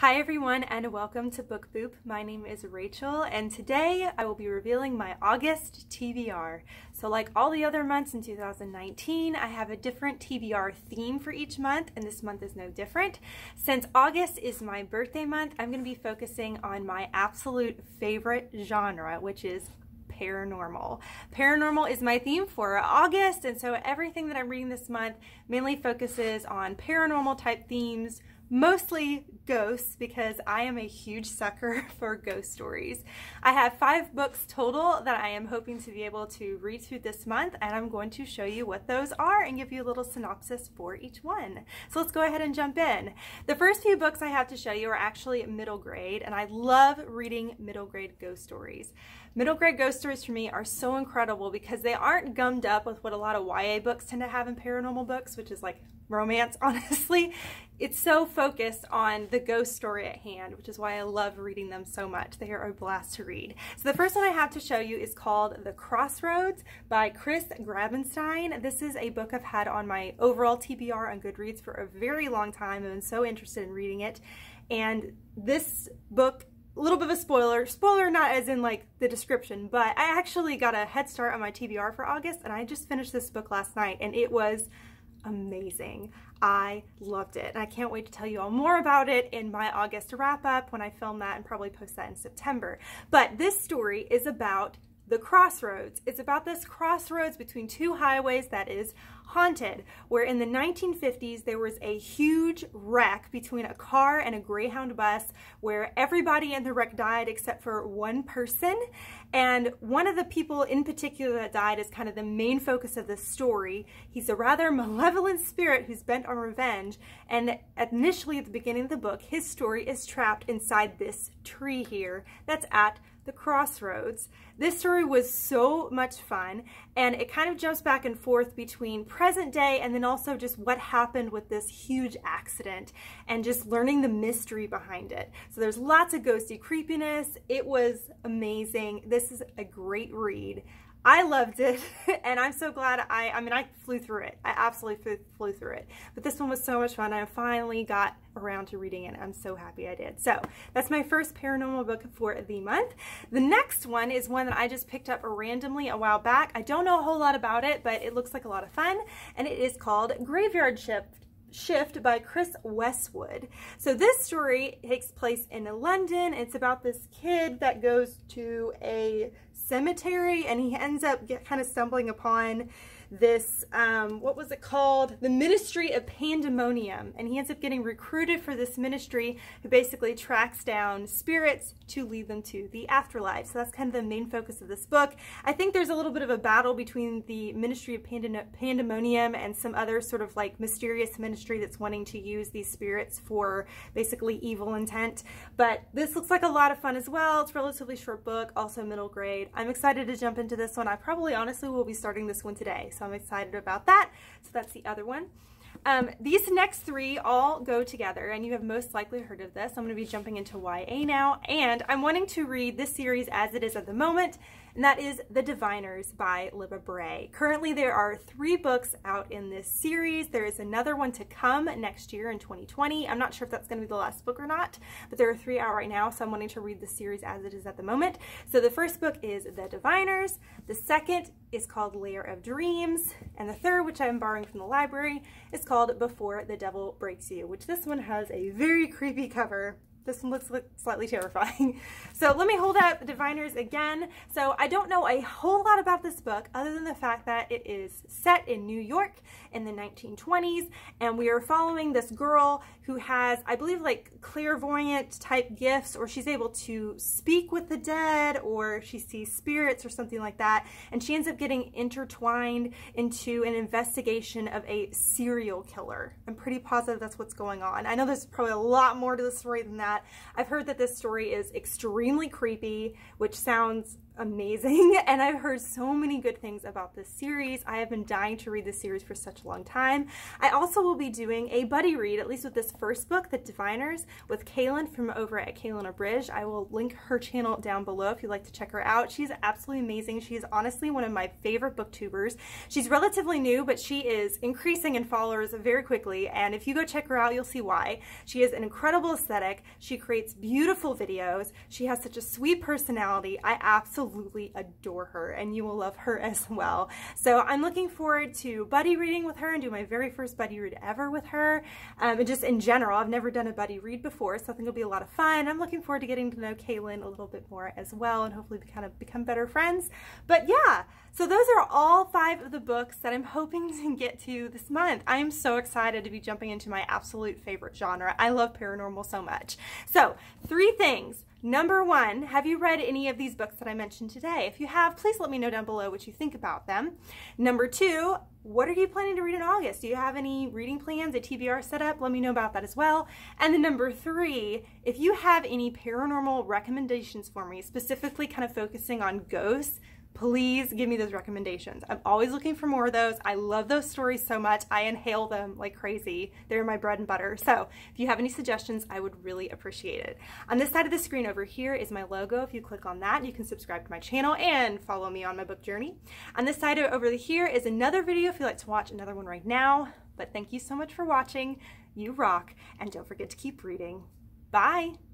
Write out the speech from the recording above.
Hi everyone and welcome to Book Boop. My name is Rachel and today I will be revealing my August TBR. So like all the other months in 2019, I have a different TBR theme for each month and this month is no different. Since August is my birthday month, I'm going to be focusing on my absolute favorite genre, which is paranormal. Paranormal is my theme for August and so everything that I'm reading this month mainly focuses on paranormal type themes, mostly ghosts because I am a huge sucker for ghost stories. I have five books total that I am hoping to be able to read through this month and I'm going to show you what those are and give you a little synopsis for each one. So let's go ahead and jump in. The first few books I have to show you are actually middle grade and I love reading middle grade ghost stories. Middle grade ghost stories for me are so incredible because they aren't gummed up with what a lot of YA books tend to have in paranormal books, which is like romance, honestly. It's so focused on the ghost story at hand, which is why I love reading them so much. They are a blast to read. So the first one I have to show you is called The Crossroads by Chris Grabenstein. This is a book I've had on my overall TBR on Goodreads for a very long time. I've been so interested in reading it. And this book a little bit of a spoiler. Spoiler not as in like the description, but I actually got a head start on my TBR for August and I just finished this book last night and it was amazing. I loved it. And I can't wait to tell you all more about it in my August wrap up when I film that and probably post that in September. But this story is about the crossroads. It's about this crossroads between two highways that is haunted, where in the 1950s there was a huge wreck between a car and a Greyhound bus where everybody in the wreck died except for one person. And one of the people in particular that died is kind of the main focus of the story. He's a rather malevolent spirit who's bent on revenge. And initially at the beginning of the book, his story is trapped inside this tree here that's at the crossroads. This story was so much fun and it kind of jumps back and forth between present day and then also just what happened with this huge accident and just learning the mystery behind it. So there's lots of ghosty creepiness. It was amazing. This is a great read. I loved it and I'm so glad I, I mean, I flew through it. I absolutely flew, flew through it. But this one was so much fun. I finally got around to reading it. I'm so happy I did. So that's my first paranormal book for the month. The next one is one that I just picked up randomly a while back. I don't know a whole lot about it, but it looks like a lot of fun. And it is called Graveyard Shift Shift by Chris Westwood. So this story takes place in London. It's about this kid that goes to a cemetery and he ends up get, kind of stumbling upon this, um, what was it called? The Ministry of Pandemonium. And he ends up getting recruited for this ministry who basically tracks down spirits to lead them to the afterlife. So that's kind of the main focus of this book. I think there's a little bit of a battle between the Ministry of Pandemonium and some other sort of like mysterious ministry that's wanting to use these spirits for basically evil intent. But this looks like a lot of fun as well. It's a relatively short book, also middle grade. I'm excited to jump into this one. I probably honestly will be starting this one today so I'm excited about that. So that's the other one. Um, these next three all go together, and you have most likely heard of this. I'm going to be jumping into YA now, and I'm wanting to read this series as it is at the moment, and that is The Diviners by Libba Bray. Currently, there are three books out in this series. There is another one to come next year in 2020. I'm not sure if that's going to be the last book or not, but there are three out right now, so I'm wanting to read the series as it is at the moment. So the first book is The Diviners. The second is called Lair of Dreams. And the third, which I'm borrowing from the library, is called Before the Devil Breaks You, which this one has a very creepy cover this one looks slightly terrifying. So let me hold up Diviners again. So I don't know a whole lot about this book other than the fact that it is set in New York in the 1920s and we are following this girl who has, I believe like clairvoyant type gifts or she's able to speak with the dead or she sees spirits or something like that and she ends up getting intertwined into an investigation of a serial killer. I'm pretty positive that's what's going on. I know there's probably a lot more to the story than that that. I've heard that this story is extremely creepy, which sounds amazing and I've heard so many good things about this series. I have been dying to read this series for such a long time. I also will be doing a buddy read, at least with this first book, The Diviners, with Kalyn from over at Kalyn Abridged. I will link her channel down below if you'd like to check her out. She's absolutely amazing. She's honestly one of my favorite booktubers. She's relatively new, but she is increasing in followers very quickly, and if you go check her out, you'll see why. She has an incredible aesthetic. She creates beautiful videos. She has such a sweet personality. I absolutely adore her, and you will love her as well. So I'm looking forward to buddy reading with her and do my very first buddy read ever with her. Um, and just in general, I've never done a buddy read before, so I think it'll be a lot of fun. I'm looking forward to getting to know Kalyn a little bit more as well, and hopefully kind of become better friends. But yeah, so those are all five of the books that I'm hoping to get to this month. I am so excited to be jumping into my absolute favorite genre. I love paranormal so much. So three things. Number one, have you read any of these books that I mentioned today? If you have, please let me know down below what you think about them. Number two, what are you planning to read in August? Do you have any reading plans, a TBR set up? Let me know about that as well. And then number three, if you have any paranormal recommendations for me, specifically kind of focusing on ghosts, please give me those recommendations. I'm always looking for more of those. I love those stories so much. I inhale them like crazy. They're my bread and butter. So if you have any suggestions, I would really appreciate it. On this side of the screen over here is my logo. If you click on that, you can subscribe to my channel and follow me on my book journey. On this side over here is another video if you'd like to watch another one right now. But thank you so much for watching. You rock. And don't forget to keep reading. Bye.